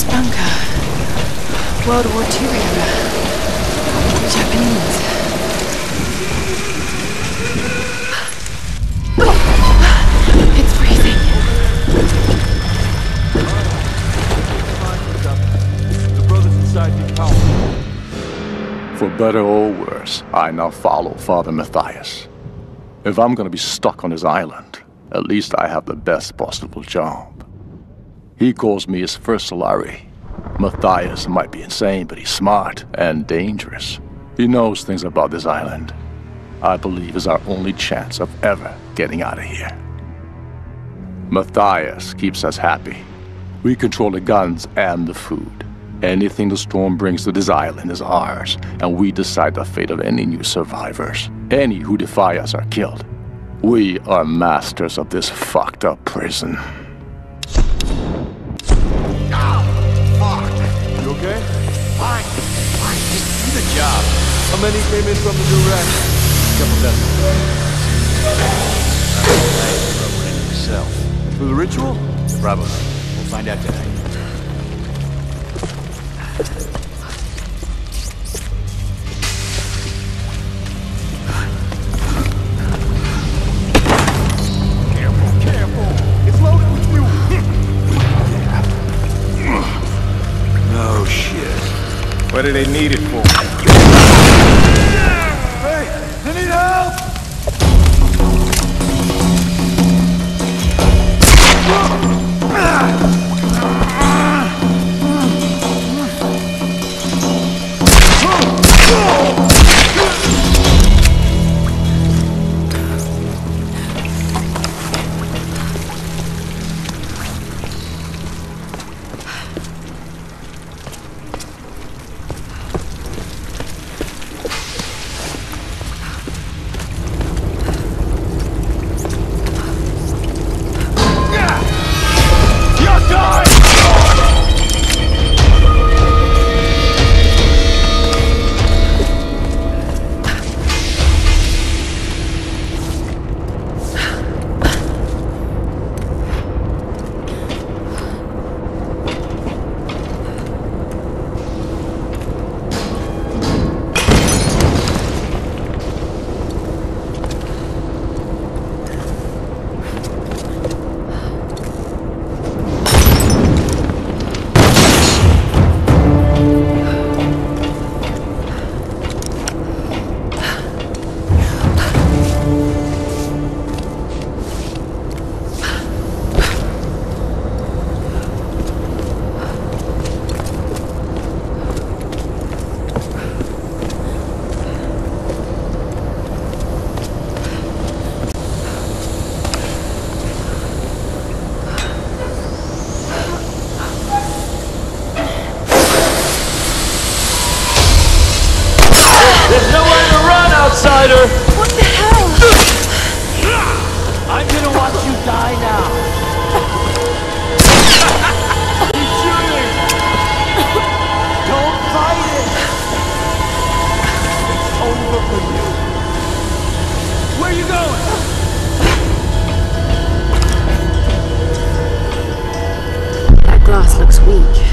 This bunker. World War II era. Japanese. It's freezing. The brothers inside need power. For better or worse, I now follow Father Matthias. If I'm gonna be stuck on his island, at least I have the best possible job. He calls me his first Solarii. Matthias might be insane, but he's smart and dangerous. He knows things about this island. I believe is our only chance of ever getting out of here. Matthias keeps us happy. We control the guns and the food. Anything the storm brings to this island is ours, and we decide the fate of any new survivors. Any who defy us are killed. We are masters of this fucked up prison. Fine. Fine. Just do the job. How many came in from the new rack? Couple dozen. One into yourself. For the ritual? Probably. We'll find out tonight. What do they need it for? glass looks weak.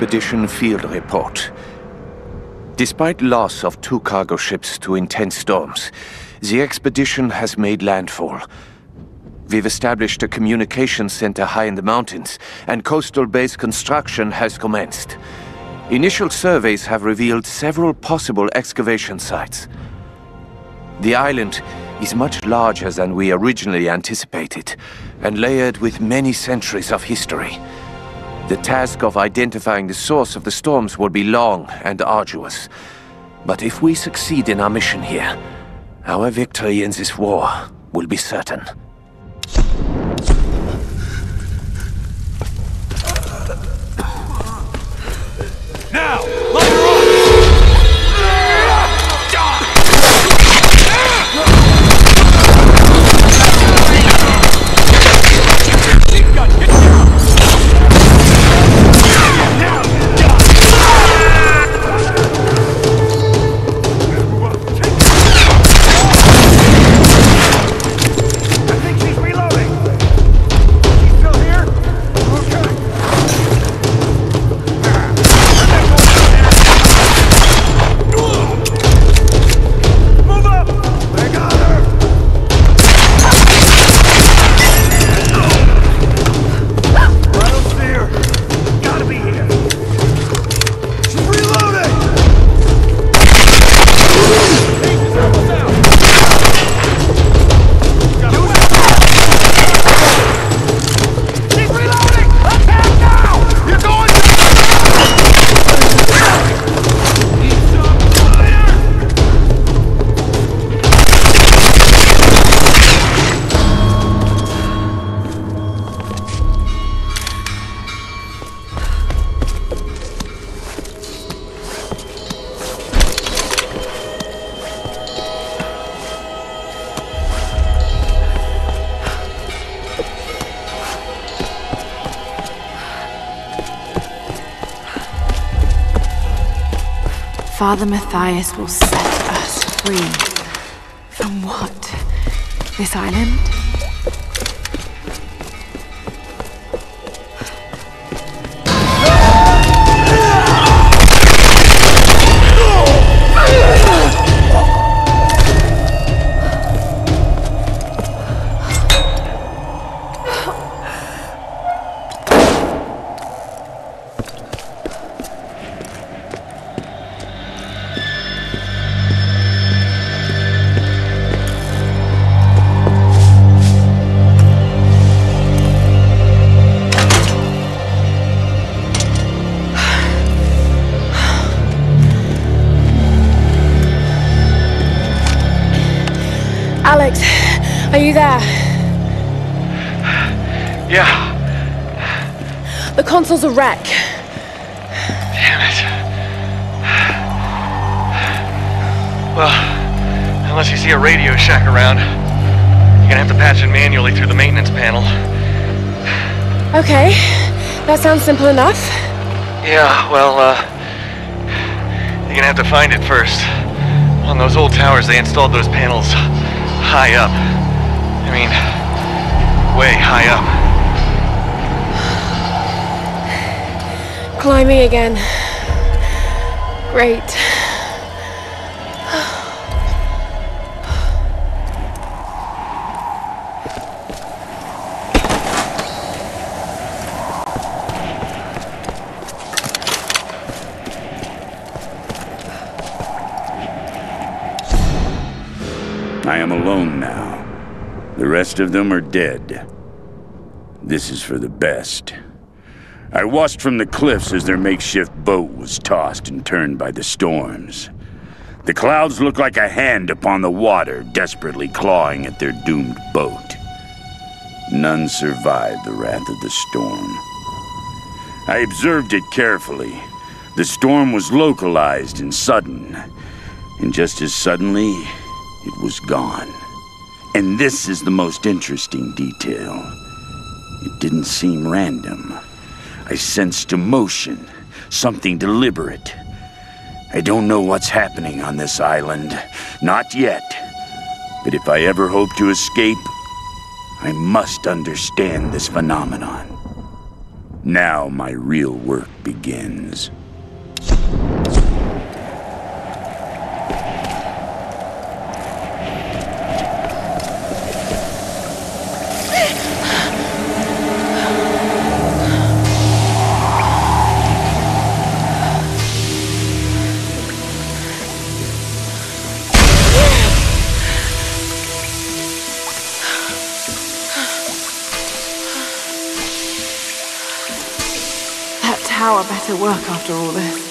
Expedition Field Report. Despite loss of two cargo ships to intense storms, the expedition has made landfall. We've established a communication center high in the mountains, and coastal base construction has commenced. Initial surveys have revealed several possible excavation sites. The island is much larger than we originally anticipated, and layered with many centuries of history. The task of identifying the source of the storms will be long and arduous. But if we succeed in our mission here, our victory in this war will be certain. Father Matthias will set us free. From what? This island? You there? Yeah, The console's a wreck. damn it. Well, unless you see a Radio Shack around, you're gonna have to patch it manually through the maintenance panel. Okay, that sounds simple enough. Yeah, well, uh, you're gonna have to find it first. On those old towers, they installed those panels high up. I mean, way high up. Climbing again. Great. I am alone now. The rest of them are dead. This is for the best. I watched from the cliffs as their makeshift boat was tossed and turned by the storms. The clouds looked like a hand upon the water, desperately clawing at their doomed boat. None survived the wrath of the storm. I observed it carefully. The storm was localized and sudden, and just as suddenly, it was gone. And this is the most interesting detail. It didn't seem random. I sensed emotion, something deliberate. I don't know what's happening on this island. Not yet. But if I ever hope to escape, I must understand this phenomenon. Now my real work begins. Better work after all this.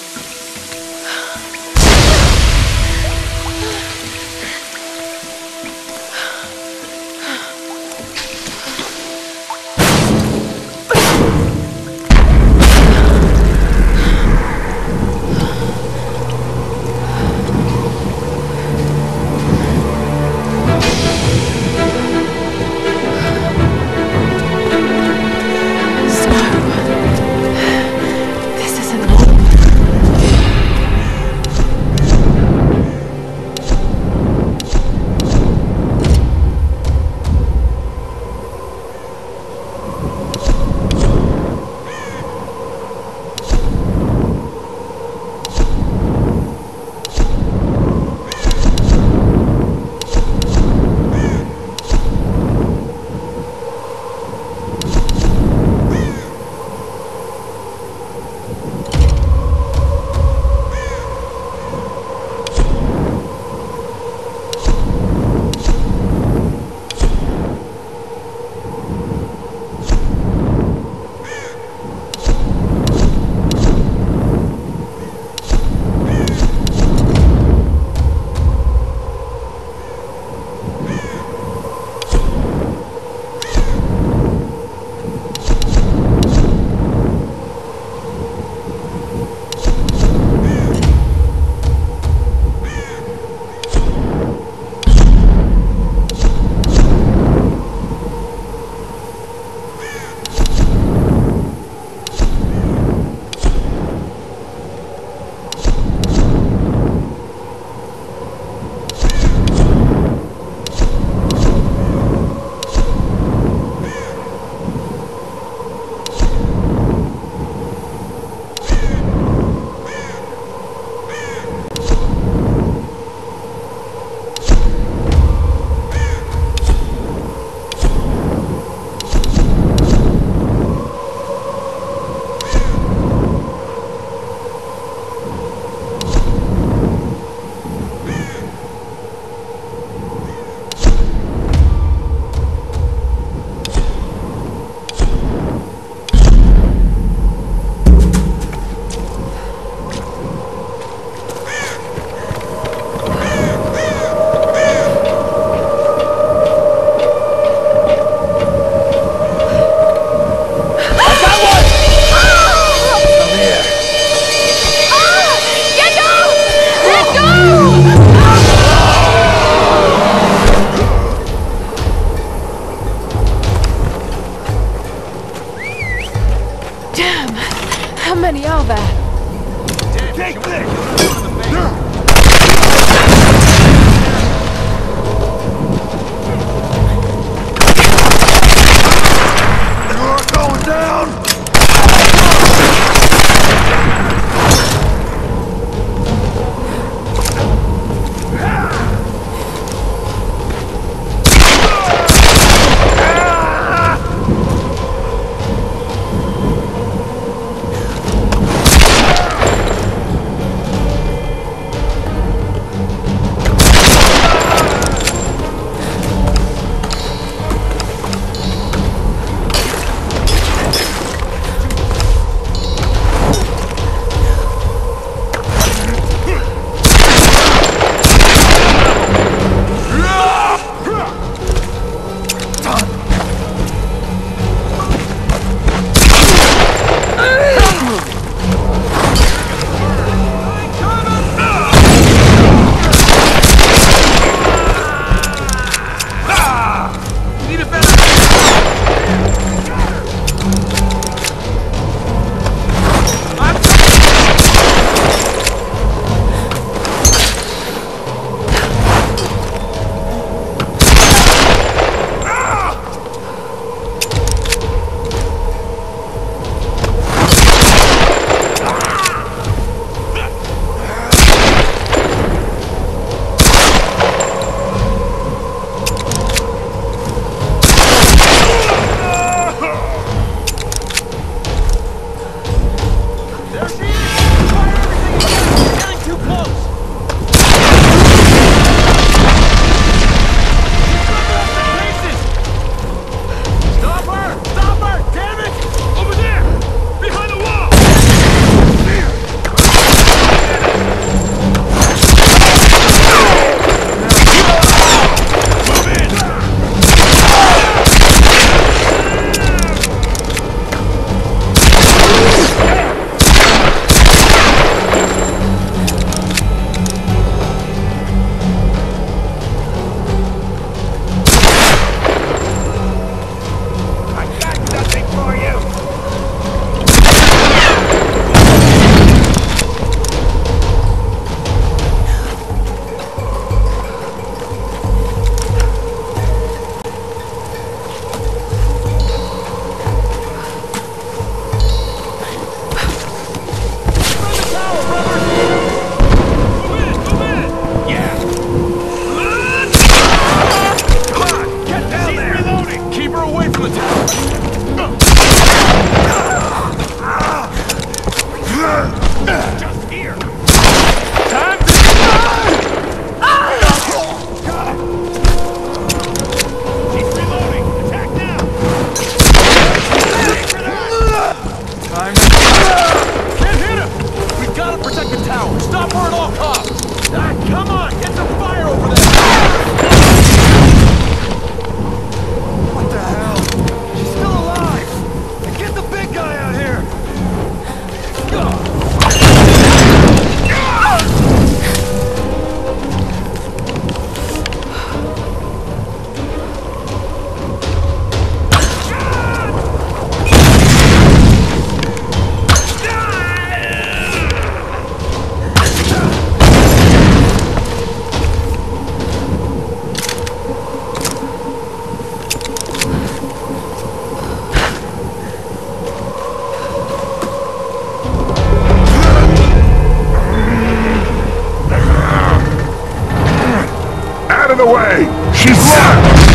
She's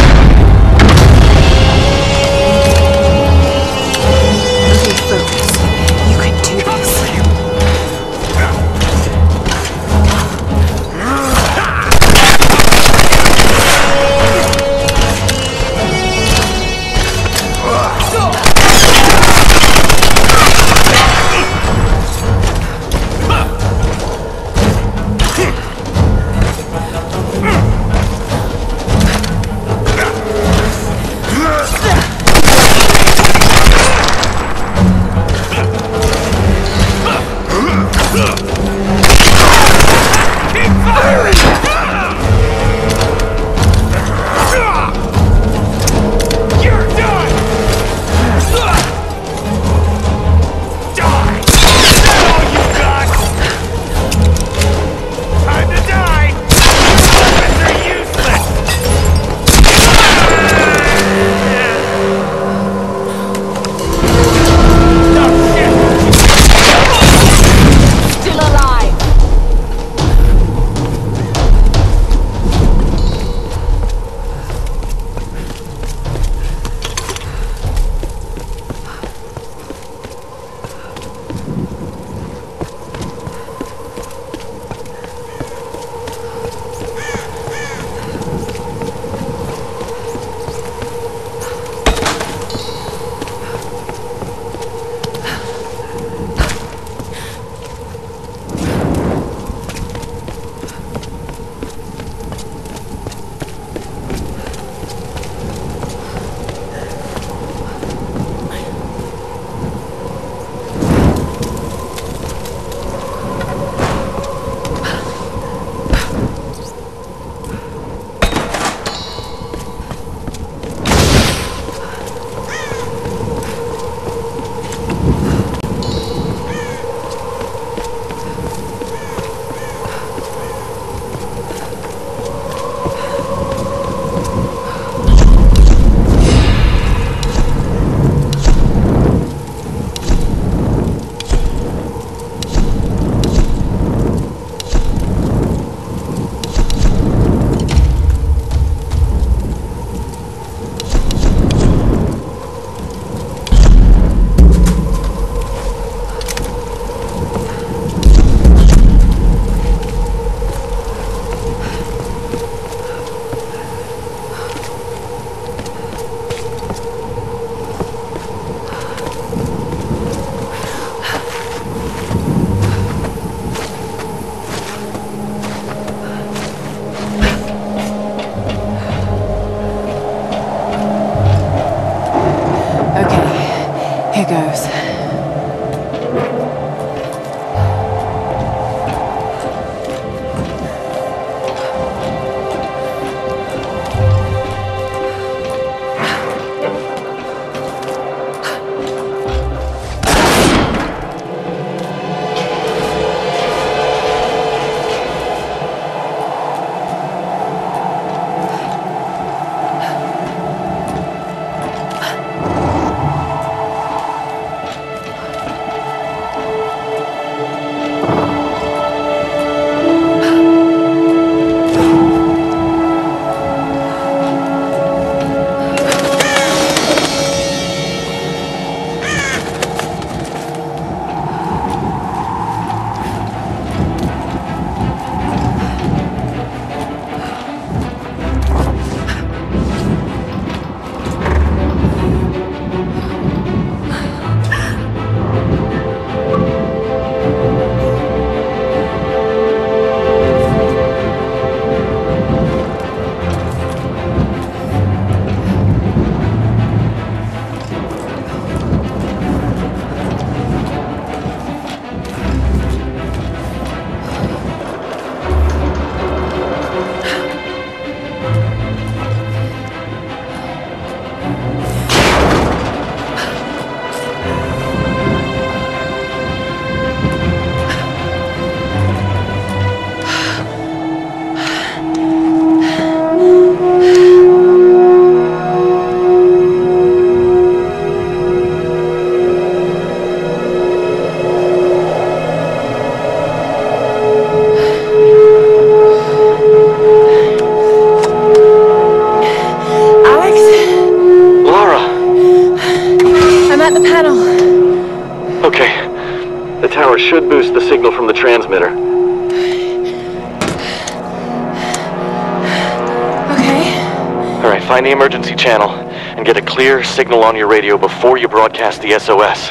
emergency channel and get a clear signal on your radio before you broadcast the SOS.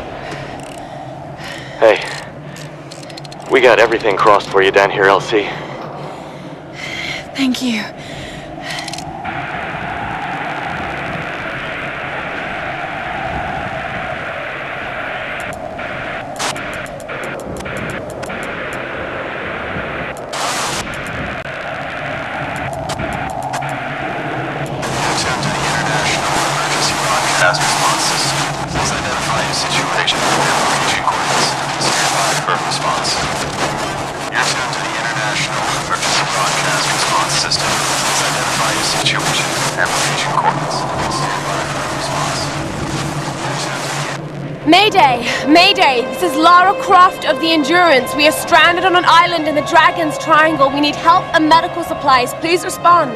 Hey, we got everything crossed for you down here, LC. Croft of the Endurance. We are stranded on an island in the Dragon's Triangle. We need help and medical supplies. Please respond.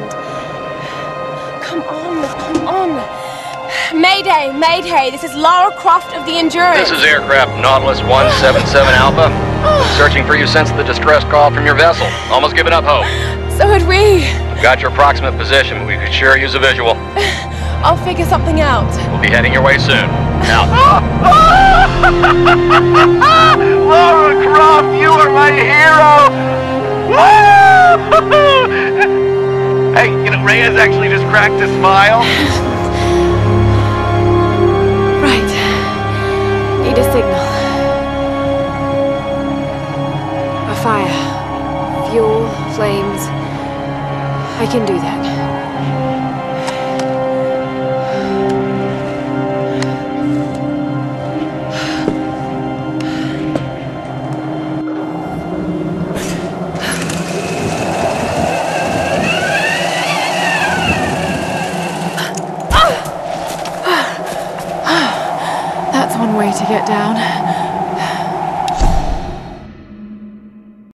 Come on, come on. Mayday! Mayday! This is Lara Croft of the Endurance. This is aircraft Nautilus 177 Alpha. Oh. Searching for you since the distress call from your vessel. Almost given up hope. So had we. Got your approximate position, but we could sure use a visual. I'll figure something out. We'll be heading your way soon. Out. Lara Croft, you are my hero! hey, you know, Reyes actually just cracked a smile. Right. Need a signal. A fire. Fuel, flames. I can do that. Way to get down.